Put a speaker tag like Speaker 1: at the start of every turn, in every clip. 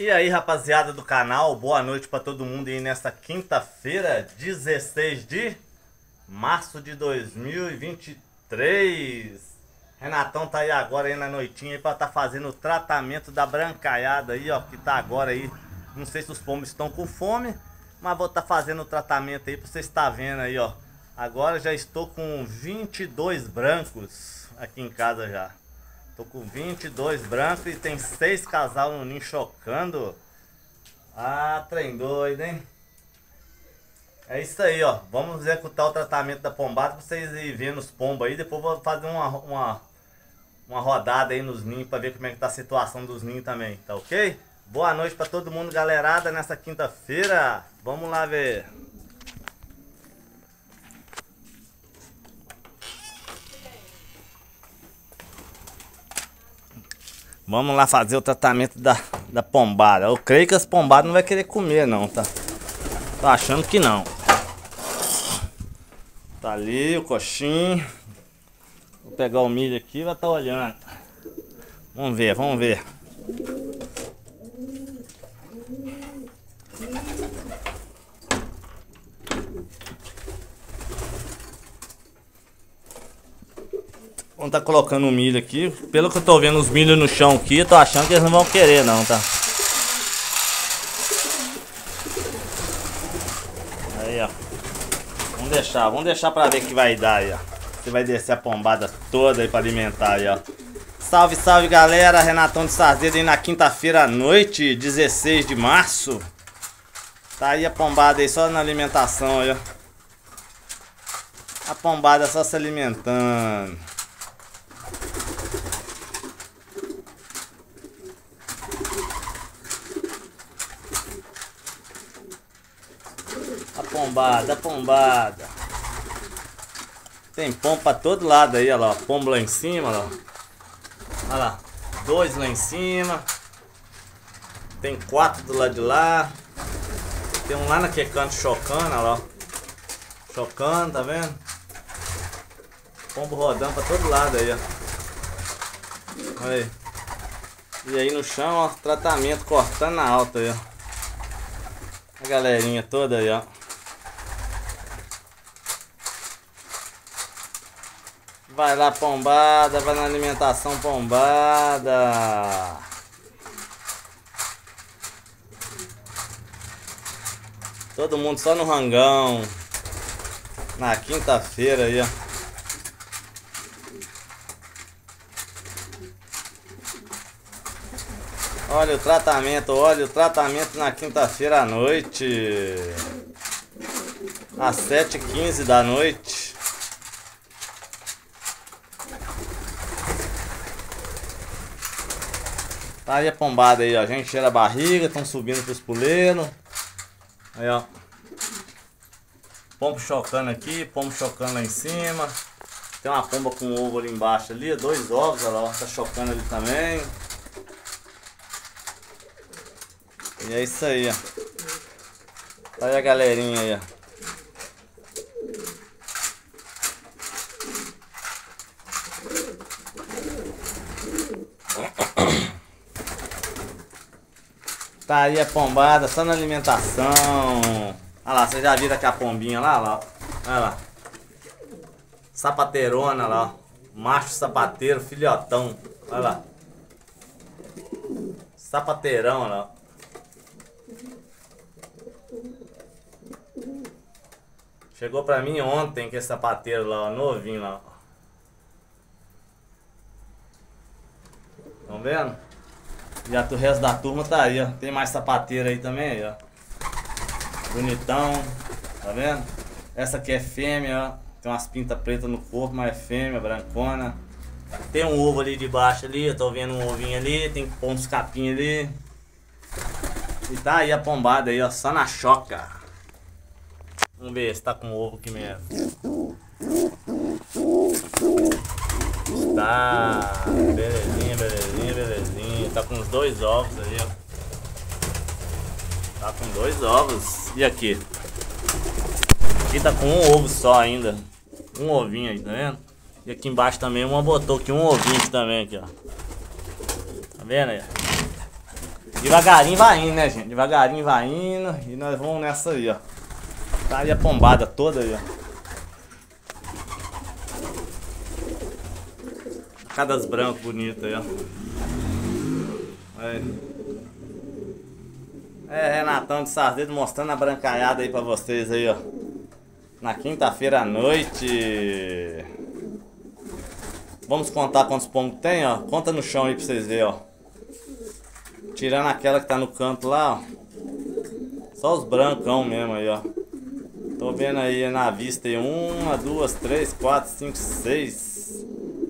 Speaker 1: E aí, rapaziada do canal, boa noite para todo mundo aí nesta quinta-feira, 16 de março de 2023. Renatão tá aí agora aí na noitinha aí para tá fazendo o tratamento da brancaiada aí, ó, que tá agora aí. Não sei se os pombos estão com fome, mas vou tá fazendo o tratamento aí para vocês tá vendo aí, ó. Agora já estou com 22 brancos aqui em casa já. Tô com 22 brancos e tem seis casal no ninho chocando. Ah, trem doido, hein? É isso aí, ó. Vamos executar o tratamento da pombada pra vocês irem vendo os pombos aí. Depois vou fazer uma, uma, uma rodada aí nos ninhos pra ver como é que tá a situação dos ninhos também, tá ok? Boa noite pra todo mundo, galerada, nessa quinta-feira. Vamos lá ver. Vamos lá fazer o tratamento da, da pombada. Eu creio que as pombadas não vai querer comer não, tá? Tô achando que não. Tá ali o coxinho. Vou pegar o milho aqui e vai estar tá olhando. Vamos ver, vamos ver. Vamos tá colocando o milho aqui. Pelo que eu tô vendo os milho no chão aqui, eu tô achando que eles não vão querer não, tá? Aí, ó. Vamos deixar, vamos deixar pra ver que vai dar aí, ó. Você vai descer a pombada toda aí pra alimentar aí, ó. Salve, salve galera, Renatão de Sarzedo aí na quinta-feira à noite, 16 de março. Tá aí a pombada aí só na alimentação aí, ó. A pombada só se alimentando. Pombada, pombada. Tem pombo pra todo lado aí, olha lá. Pombo lá em cima, olha lá. Olha lá. Dois lá em cima. Tem quatro do lado de lá. Tem um lá naquele canto chocando, olha lá. Chocando, tá vendo? Pombo rodando pra todo lado aí, ó. Olha aí. E aí no chão, ó, tratamento cortando na alta aí, ó. A galerinha toda aí, ó. Vai lá pombada, vai na alimentação pombada. Todo mundo só no rangão. Na quinta-feira aí, ó. Olha o tratamento, olha o tratamento na quinta-feira à noite. Às 7h15 da noite. Tá aí a pombada aí, ó. A gente tira a barriga, estão subindo pros puleiros. Aí, ó. Pombo chocando aqui, pombo chocando lá em cima. Tem uma pomba com ovo ali embaixo ali, dois ovos, olha lá, tá chocando ali também. E é isso aí, ó. Aí a galerinha aí, ó. Tá aí a pombada, só na alimentação. Olha lá, vocês já viram aqui a pombinha lá? Lá. Olha lá. Sapateirona lá. Macho sapateiro, filhotão. Olha lá. Sapateirão lá. Chegou pra mim ontem que esse sapateiro lá, ó, novinho lá. Estão vendo? E o resto da turma tá aí, ó. Tem mais sapateiro aí também, ó. Bonitão, tá vendo? Essa aqui é fêmea, ó. Tem umas pintas pretas no corpo, mas é fêmea, brancona. Tem um ovo ali debaixo ali, eu tô vendo um ovinho ali, tem uns capinhos ali. E tá aí a pombada aí, ó, só na choca. Vamos ver se tá com ovo aqui mesmo. Tá, belezinha. Tá com os dois ovos aí, ó. Tá com dois ovos. E aqui? Aqui tá com um ovo só ainda. Um ovinho aí, tá vendo? E aqui embaixo também uma botou aqui um ovinho aqui também, aqui, ó. Tá vendo aí? Devagarinho vai indo, né, gente? Devagarinho vai indo. E nós vamos nessa aí, ó. Tá aí a pombada toda aí, ó. Cadas brancas bonitas aí, ó. Aí. É, Renatão de Sarzedo mostrando a brancaiada aí pra vocês aí, ó. Na quinta-feira à noite. Vamos contar quantos pombos tem, ó. Conta no chão aí pra vocês verem, ó. Tirando aquela que tá no canto lá, ó. Só os brancão mesmo aí, ó. Tô vendo aí na vista aí. Uma, duas, três, quatro, cinco, seis.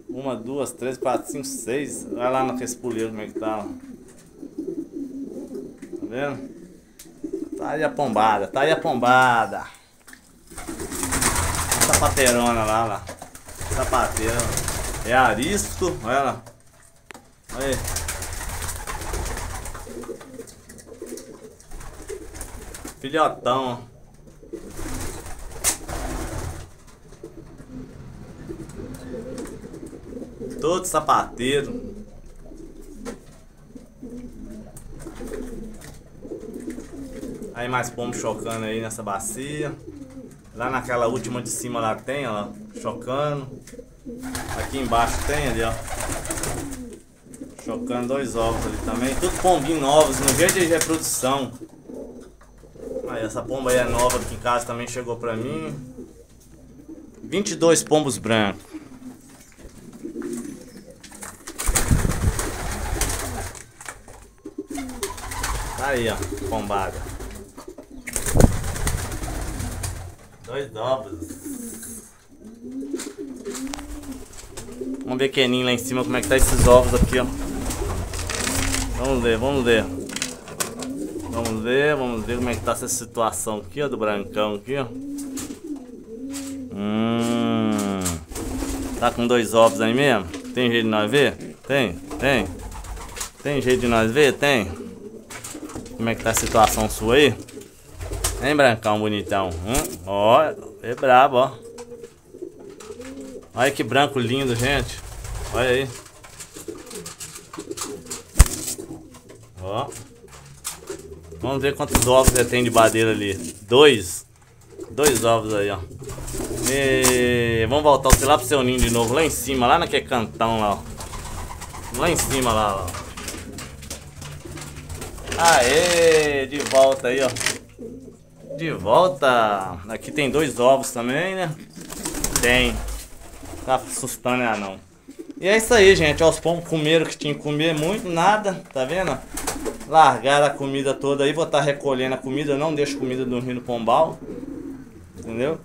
Speaker 1: Uma, duas, três, quatro, cinco, seis. Vai lá no respuleiro como é que tá, ó. Vendo? Tá aí a pombada, tá aí a pombada. Sapateirona lá, lá. Sapateira. É Aristo, olha lá. Olha aí. Filhotão, Todo sapateiro. Aí mais pombo chocando aí nessa bacia. Lá naquela última de cima lá tem, ó, chocando. Aqui embaixo tem ali, ó. Chocando dois ovos ali também. Tudo pombinho novos, no jeito de reprodução. Aí essa pomba aí é nova aqui em casa também chegou pra mim. 22 pombos brancos. Tá aí, ó, pombada. Dois ovos. Vamos ver Keninho lá em cima como é que tá esses ovos aqui, ó. Vamos ver, vamos ver. Vamos ver, vamos ver como é que tá essa situação aqui, ó, do brancão aqui, ó. Hum. Tá com dois ovos aí mesmo? Tem jeito de nós ver? Tem, tem. Tem jeito de nós ver? Tem. Como é que tá a situação sua aí? Hein, Brancão, bonitão? Hum? Ó, é brabo, ó. Olha que branco lindo, gente. Olha aí. Ó. Vamos ver quantos ovos você tem de badeira ali. Dois. Dois ovos aí, ó. E... Vamos voltar você lá pro seu ninho de novo. Lá em cima, lá naquele cantão lá, ó. Lá em cima, lá, ó. Aê, de volta aí, ó. De volta. Aqui tem dois ovos também, né? Tem. Tá assustando, é não. E é isso aí, gente. Os pombos comeram que tinha que comer muito, nada. Tá vendo? Largaram a comida toda aí. Vou estar tá recolhendo a comida. Não deixo comida dormir no pombal. Entendeu?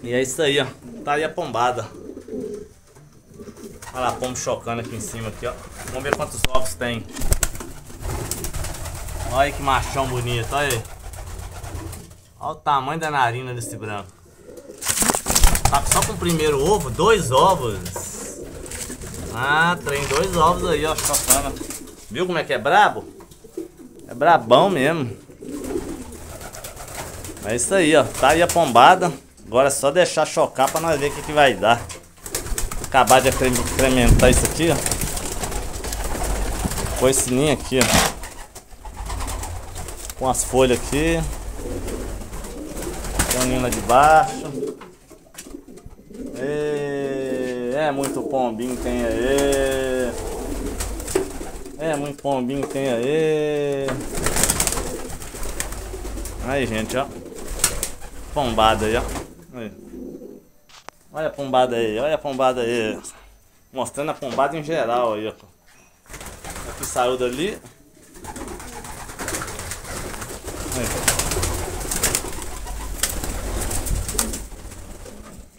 Speaker 1: E é isso aí, ó. Tá aí a pombada. Olha lá, pombo chocando aqui em cima, aqui, ó. Vamos ver quantos ovos tem. Olha que machão bonito, olha aí. Olha o tamanho da narina desse branco. Tá só com o primeiro ovo, dois ovos. Ah, tem dois ovos aí, ó, chocando. Viu como é que é brabo? É brabão mesmo. É isso aí, ó. Tá aí a pombada. Agora é só deixar chocar pra nós ver o que, que vai dar. Acabar de incrementar isso aqui, ó. Põe esse ninho aqui, ó com as folhas aqui. Tem um lá de baixo. E... É muito pombinho tem aí. É muito pombinho tem aí. Aí, gente, ó. Pombada aí, ó. Aí. Olha a pombada aí, olha a pombada aí. Mostrando a pombada em geral aí, ó. Aqui saiu dali.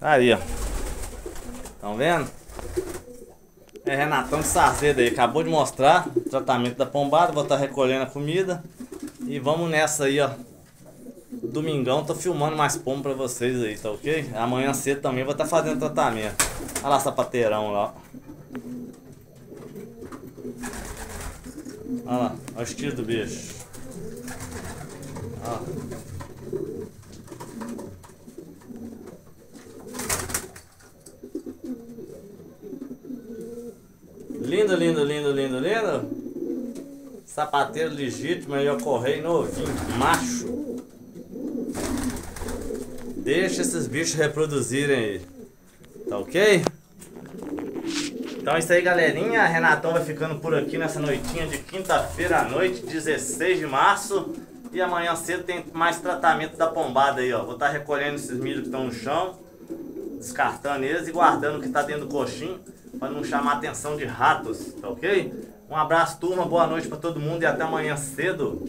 Speaker 1: Aí, ó. Estão vendo? É Renatão de Sarzedo aí. Acabou de mostrar o tratamento da pombada. Vou estar tá recolhendo a comida. E vamos nessa aí, ó. Domingão, tô filmando mais pombo pra vocês aí, tá ok? Amanhã cedo também vou estar tá fazendo tratamento. Olha lá, sapateirão lá, Olha lá, olha o estilo do bicho. Olha Lindo, lindo, lindo, lindo, lindo. Sapateiro legítimo aí, ó, correio novinho, macho. Deixa esses bichos reproduzirem aí. Tá ok? Então é isso aí, galerinha. Renatão vai ficando por aqui nessa noitinha de quinta-feira à noite, 16 de março. E amanhã cedo tem mais tratamento da pombada aí, ó. Vou estar tá recolhendo esses milho que estão no chão, descartando eles e guardando o que está dentro do coxinho, para não chamar atenção de ratos, tá ok? Um abraço, turma. Boa noite para todo mundo e até amanhã cedo.